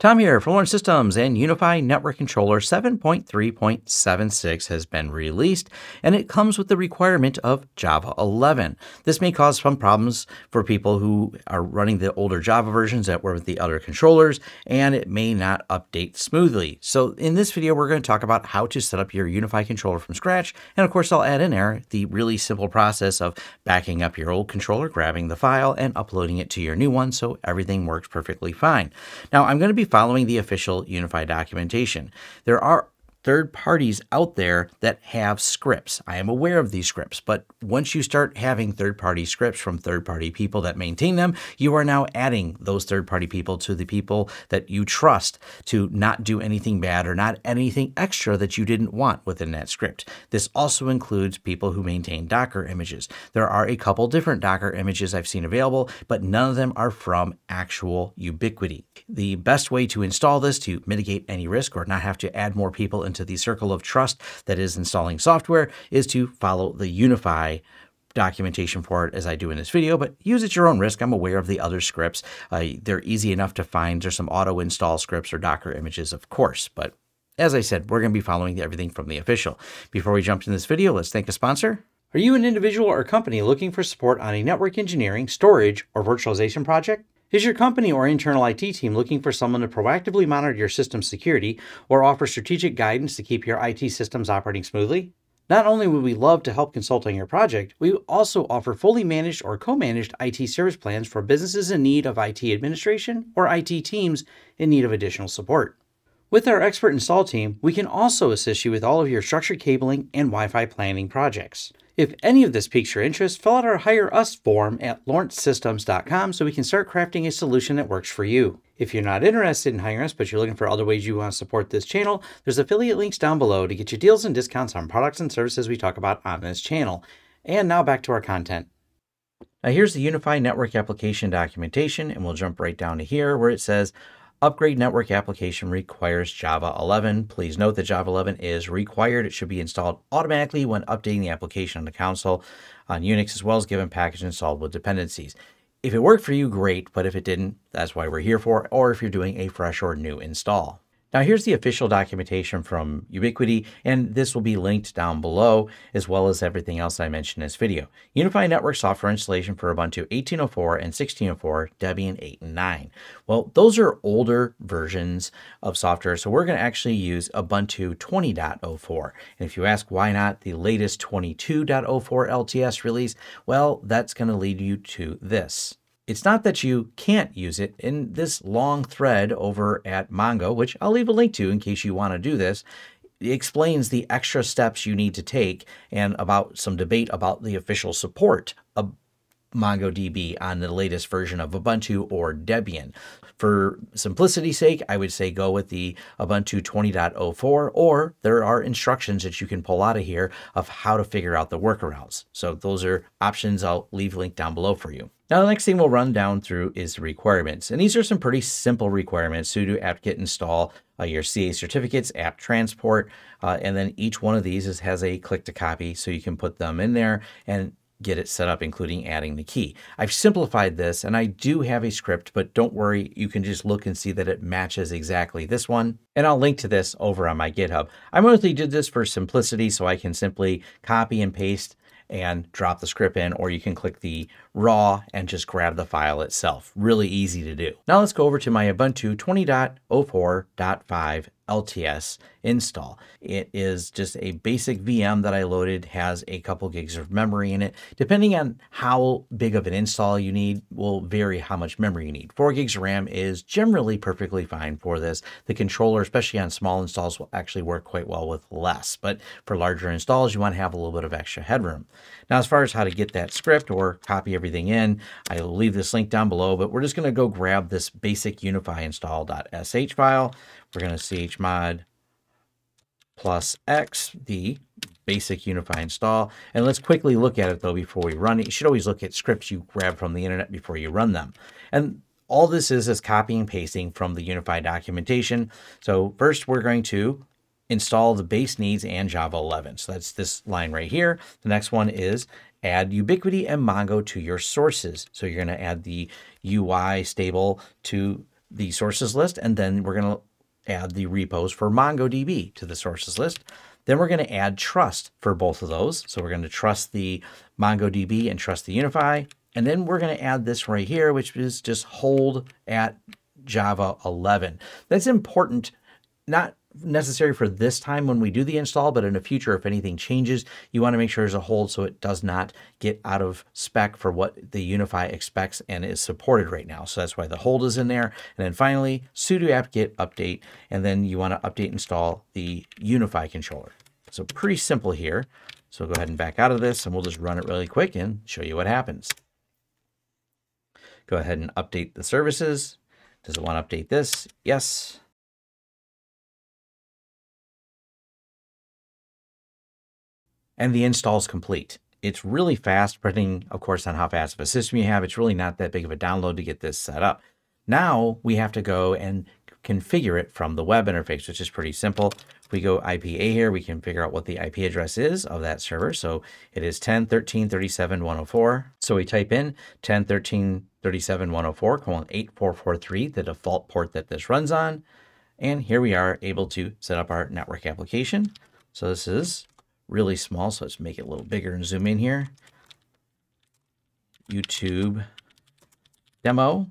Tom here for Lawrence Systems and UniFi Network Controller 7.3.76 has been released and it comes with the requirement of Java 11. This may cause some problems for people who are running the older Java versions that were with the other controllers and it may not update smoothly. So in this video we're going to talk about how to set up your UniFi controller from scratch and of course I'll add in there the really simple process of backing up your old controller, grabbing the file and uploading it to your new one so everything works perfectly fine. Now I'm going to be following the official UniFi documentation. There are third parties out there that have scripts. I am aware of these scripts, but once you start having third party scripts from third party people that maintain them, you are now adding those third party people to the people that you trust to not do anything bad or not anything extra that you didn't want within that script. This also includes people who maintain Docker images. There are a couple different Docker images I've seen available, but none of them are from actual Ubiquiti. The best way to install this to mitigate any risk or not have to add more people into the circle of trust that is installing software is to follow the UniFi documentation for it as I do in this video, but use at your own risk. I'm aware of the other scripts. Uh, they're easy enough to find. There's some auto install scripts or Docker images, of course, but as I said, we're going to be following everything from the official. Before we jump into this video, let's thank a sponsor. Are you an individual or company looking for support on a network engineering, storage, or virtualization project? Is your company or internal IT team looking for someone to proactively monitor your system security or offer strategic guidance to keep your IT systems operating smoothly? Not only would we love to help consult on your project, we also offer fully managed or co managed IT service plans for businesses in need of IT administration or IT teams in need of additional support. With our expert install team, we can also assist you with all of your structured cabling and Wi Fi planning projects. If any of this piques your interest, fill out our Hire Us form at lawrencesystems.com so we can start crafting a solution that works for you. If you're not interested in hiring us, but you're looking for other ways you want to support this channel, there's affiliate links down below to get you deals and discounts on products and services we talk about on this channel. And now back to our content. Now here's the UniFi Network Application documentation, and we'll jump right down to here where it says Upgrade network application requires Java 11. Please note that Java 11 is required. It should be installed automatically when updating the application on the console on Unix, as well as given package installed with dependencies. If it worked for you, great, but if it didn't, that's why we're here for, or if you're doing a fresh or new install. Now here's the official documentation from Ubiquiti, and this will be linked down below, as well as everything else I mentioned in this video. UniFi Network software installation for Ubuntu 18.04 and 16.04, Debian 8 and 9. Well, those are older versions of software, so we're going to actually use Ubuntu 20.04. And if you ask why not the latest 22.04 LTS release, well, that's going to lead you to this. It's not that you can't use it. In this long thread over at Mongo, which I'll leave a link to in case you want to do this, it explains the extra steps you need to take and about some debate about the official support MongoDB on the latest version of Ubuntu or Debian. For simplicity's sake, I would say go with the Ubuntu 20.04, or there are instructions that you can pull out of here of how to figure out the workarounds. So those are options I'll leave linked down below for you. Now, the next thing we'll run down through is requirements. And these are some pretty simple requirements. sudo apt-get install uh, your CA certificates, apt transport, uh, and then each one of these is, has a click to copy so you can put them in there and get it set up, including adding the key. I've simplified this and I do have a script, but don't worry, you can just look and see that it matches exactly this one. And I'll link to this over on my GitHub. I mostly did this for simplicity so I can simply copy and paste and drop the script in, or you can click the raw and just grab the file itself. Really easy to do. Now let's go over to my Ubuntu 20.04.5 LTS install. It is just a basic VM that I loaded, has a couple gigs of memory in it. Depending on how big of an install you need will vary how much memory you need. 4 gigs of RAM is generally perfectly fine for this. The controller, especially on small installs, will actually work quite well with less. But for larger installs, you want to have a little bit of extra headroom. Now, as far as how to get that script or copy everything in, I will leave this link down below, but we're just going to go grab this basic UniFi install.sh file. We're going to chmod plus x, the basic UniFi install. And let's quickly look at it though before we run it. You should always look at scripts you grab from the internet before you run them. And all this is is copying and pasting from the UniFi documentation. So first we're going to install the base needs and Java 11. So that's this line right here. The next one is add Ubiquiti and Mongo to your sources. So you're going to add the UI stable to the sources list, and then we're going to add the repos for MongoDB to the sources list. Then we're going to add trust for both of those. So we're going to trust the MongoDB and trust the UniFi. And then we're going to add this right here, which is just hold at Java 11. That's important, not necessary for this time when we do the install, but in the future, if anything changes, you want to make sure there's a hold so it does not get out of spec for what the UniFi expects and is supported right now. So that's why the hold is in there. And then finally, sudo apt-get update, and then you want to update install the UniFi controller. So pretty simple here. So go ahead and back out of this and we'll just run it really quick and show you what happens. Go ahead and update the services. Does it want to update this? Yes. And the install is complete. It's really fast, depending, of course, on how fast of a system you have. It's really not that big of a download to get this set up. Now we have to go and configure it from the web interface, which is pretty simple. If we go IPA here, we can figure out what the IP address is of that server. So it is 10.13.37.104. So we type in 10.13.37.104, colon 8443, the default port that this runs on. And here we are able to set up our network application. So this is really small, so let's make it a little bigger and zoom in here. YouTube demo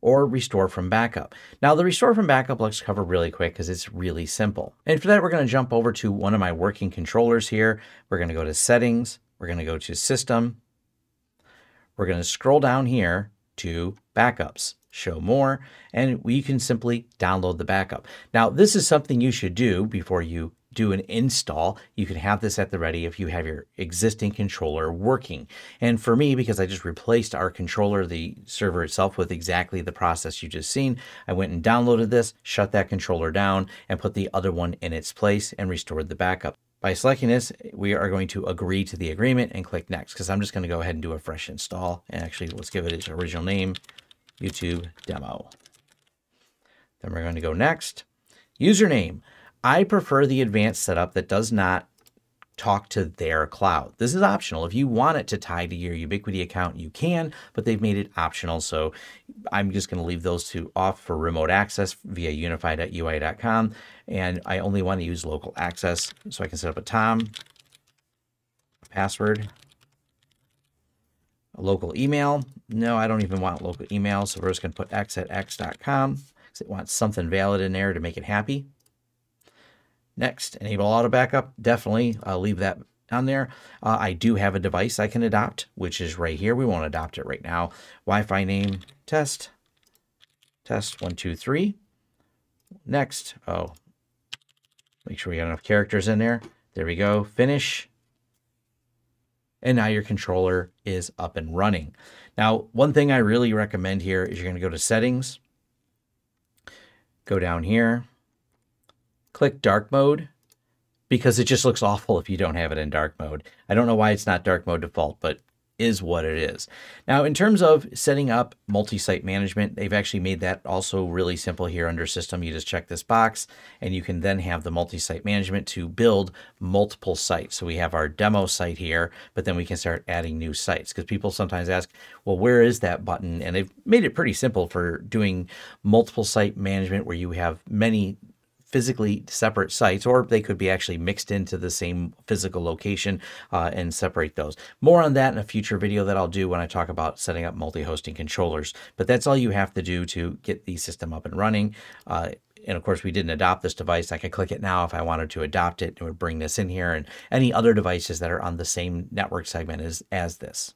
or restore from backup. Now the restore from backup let's cover really quick because it's really simple. And for that, we're going to jump over to one of my working controllers here. We're going to go to settings. We're going to go to system. We're going to scroll down here to backups, show more, and we can simply download the backup. Now, this is something you should do before you do an install, you can have this at the ready if you have your existing controller working. And for me, because I just replaced our controller, the server itself, with exactly the process you just seen, I went and downloaded this, shut that controller down, and put the other one in its place and restored the backup. By selecting this, we are going to agree to the agreement and click next because I'm just going to go ahead and do a fresh install. And actually, let's give it its original name, YouTube demo. Then we're going to go next. Username. I prefer the advanced setup that does not talk to their cloud. This is optional. If you want it to tie to your Ubiquiti account, you can, but they've made it optional. So I'm just going to leave those two off for remote access via unifi.ui.com. And I only want to use local access. So I can set up a Tom, a password, a local email. No, I don't even want local email. So we're just going to put x at x.com because it wants something valid in there to make it happy. Next, enable auto backup. Definitely I'll leave that on there. Uh, I do have a device I can adopt, which is right here. We won't adopt it right now. Wi-Fi name test, test one, two, three. Next, oh, make sure we got enough characters in there. There we go, finish. And now your controller is up and running. Now, one thing I really recommend here is you're gonna go to settings, go down here, click dark mode because it just looks awful if you don't have it in dark mode. I don't know why it's not dark mode default, but is what it is. Now, in terms of setting up multi-site management, they've actually made that also really simple here under system. You just check this box and you can then have the multi-site management to build multiple sites. So we have our demo site here, but then we can start adding new sites because people sometimes ask, well, where is that button? And they've made it pretty simple for doing multiple site management where you have many physically separate sites, or they could be actually mixed into the same physical location uh, and separate those. More on that in a future video that I'll do when I talk about setting up multi-hosting controllers. But that's all you have to do to get the system up and running. Uh, and of course, we didn't adopt this device. I could click it now if I wanted to adopt it. It would bring this in here and any other devices that are on the same network segment as, as this.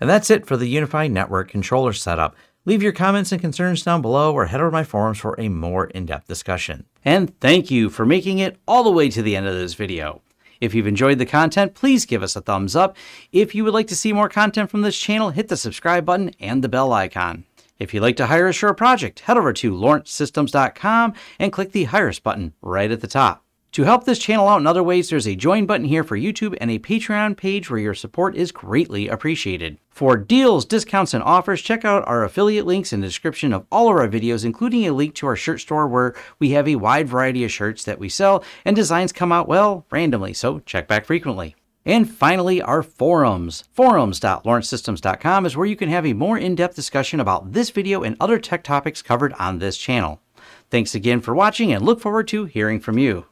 And that's it for the UniFi Network controller setup. Leave your comments and concerns down below or head over to my forums for a more in-depth discussion. And thank you for making it all the way to the end of this video. If you've enjoyed the content, please give us a thumbs up. If you would like to see more content from this channel, hit the subscribe button and the bell icon. If you'd like to hire us for a project, head over to lawrencesystems.com and click the Hire Us button right at the top. To help this channel out in other ways, there's a join button here for YouTube and a Patreon page where your support is greatly appreciated. For deals, discounts, and offers, check out our affiliate links in the description of all of our videos, including a link to our shirt store where we have a wide variety of shirts that we sell and designs come out, well, randomly, so check back frequently. And finally, our forums. Forums.lawrencesystems.com is where you can have a more in depth discussion about this video and other tech topics covered on this channel. Thanks again for watching and look forward to hearing from you.